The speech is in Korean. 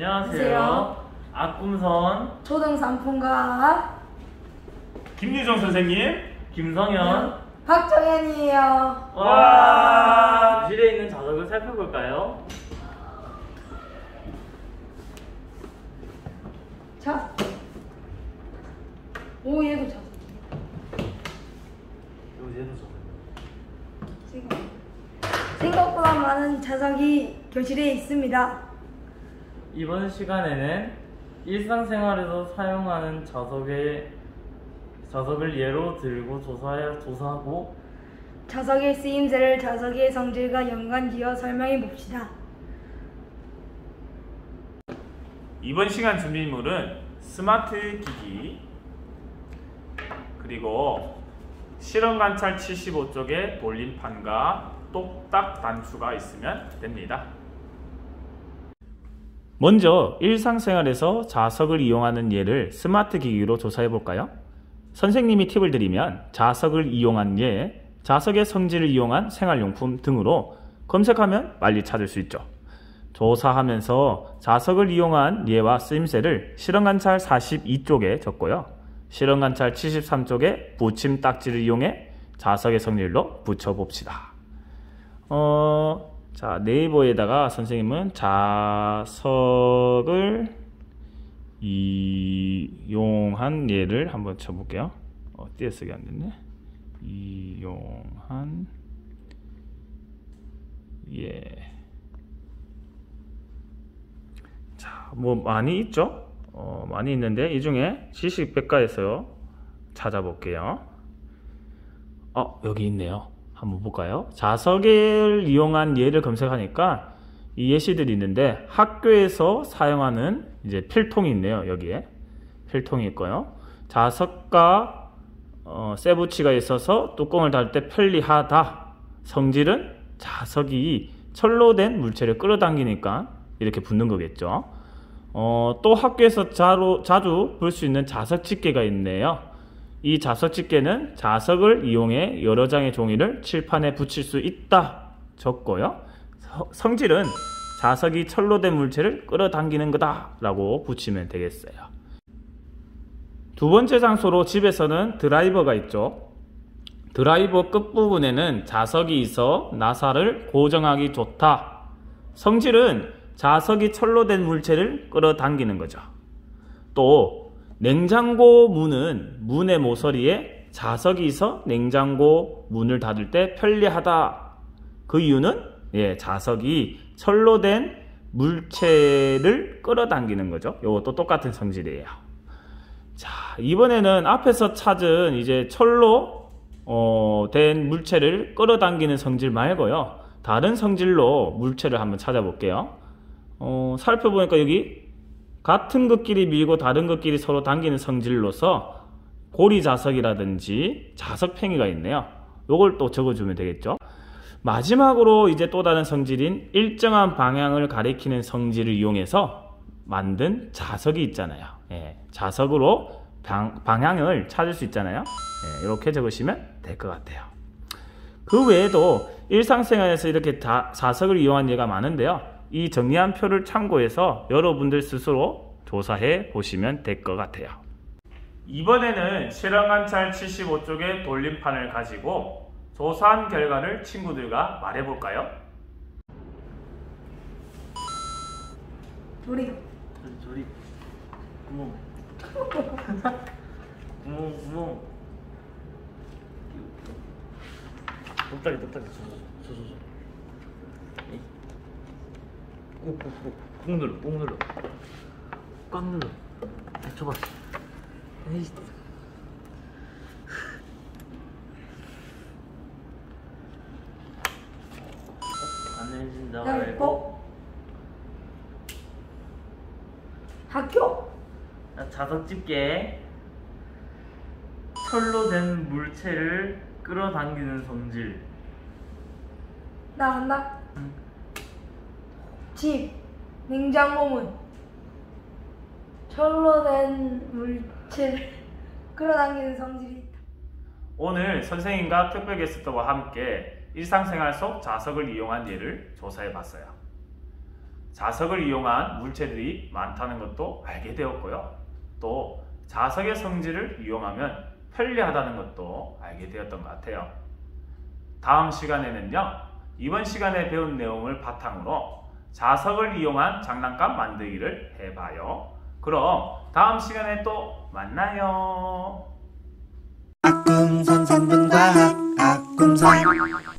안녕하세요. 악금선 초등산풍가 김유정 선생님. 김성현. 박정현이에요. 와. 교실에 있는 자석을 살펴볼까요? 자. 오 얘도 자. 생각보다 많은 자석이 교실에 있습니다. 이번 시간에는 일상생활에서 사용하는 자석의 자석을 예로 들고 조사해 조사하고 자석의 쓰임새를 자석의 성질과 연관지어 설명해 봅시다. 이번 시간 준비물은 스마트 기기 그리고 실험 관찰 75쪽에 돌림판과 똑딱 단추가 있으면 됩니다. 먼저 일상생활에서 자석을 이용하는 예를 스마트 기기로 조사해 볼까요? 선생님이 팁을 드리면 자석을 이용한 예, 자석의 성질을 이용한 생활용품 등으로 검색하면 빨리 찾을 수 있죠. 조사하면서 자석을 이용한 예와 쓰임새를 실험관찰 42쪽에 적고요. 실험관찰 73쪽에 붙임 딱지를 이용해 자석의 성질로 붙여봅시다. 어, 자, 네이버에다가 선생님은 자석을 이용한 예를 한번 쳐볼게요. 어, 띄어쓰기 안 됐네. 이용한 예. 자, 뭐 많이 있죠? 어, 많이 있는데 이 중에 지식백과에서 찾아볼게요. 어, 여기 있네요. 한번 볼까요? 자석을 이용한 예를 검색하니까 이 예시들이 있는데 학교에서 사용하는 이제 필통이 있네요. 여기에 필통이 있고요. 자석과 어, 쇠붙이가 있어서 뚜껑을 닫을 때 편리하다. 성질은 자석이 철로 된 물체를 끌어당기니까 이렇게 붙는 거겠죠. 어, 또 학교에서 자로, 자주 볼 수 있는 자석 집게가 있네요. 이 자석 집게는 자석을 이용해 여러 장의 종이를 칠판에 붙일 수 있다 적고요. 서- 성질은 자석이 철로 된 물체를 끌어당기는 거다 라고 붙이면 되겠어요. 두 번째 장소로 집에서는 드라이버가 있죠. 드라이버 끝부분에는 자석이 있어 나사를 고정하기 좋다. 성질은 자석이 철로 된 물체를 끌어당기는 거죠. 또 냉장고 문은 문의 모서리에 자석이 있어 냉장고 문을 닫을 때 편리하다. 그 이유는 예, 자석이 철로 된 물체를 끌어당기는 거죠. 이것도 똑같은 성질이에요. 자, 이번에는 앞에서 찾은 이제 철로 어, 된 물체를 끌어당기는 성질 말고요. 다른 성질로 물체를 한번 찾아볼게요. 어, 살펴보니까 여기 같은 것끼리 밀고 다른 것끼리 서로 당기는 성질로서 고리 자석이라든지 자석팽이가 있네요. 요걸 또 적어주면 되겠죠. 마지막으로 이제 또 다른 성질인 일정한 방향을 가리키는 성질을 이용해서 만든 자석이 있잖아요. 예, 자석으로 방, 방향을 찾을 수 있잖아요. 예, 이렇게 적으시면 될 것 같아요. 그 외에도 일상생활에서 이렇게 다, 자석을 이용한 예가 많은데요. 이 정리한 표를 참고해서 여러분들 스스로 조사해 보시면 될 것 같아요. 이번에는 실험관찰 75쪽의 돌림판을 가지고 조사한 결과를 친구들과 말해볼까요? 우리 저리 구멍. 구멍 구멍. 똑딱이 똑딱이 저저 저 꾹 눌러 꾹 눌러. 꽉 눌러. 아, 줘봐. 에이 안 내진다. 얇고. 학교 자, 자석 집게. 철로 된 물체를 끌어당기는 성질. 나 간다. 응. 집 냉장고 문 철로 된 물체를 끌어당기는 성질이 있다. 오늘 선생님과 특별 게스트와 함께 일상생활 속 자석을 이용한 예를 조사해 봤어요. 자석을 이용한 물체들이 많다는 것도 알게 되었고요. 또 자석의 성질을 이용하면 편리하다는 것도 알게 되었던 것 같아요. 다음 시간에는요, 이번 시간에 배운 내용을 바탕으로 자석을 이용한 장난감 만들기를 해봐요. 그럼 다음 시간에 또 만나요. 아꿈선 3분 과학 아꿈선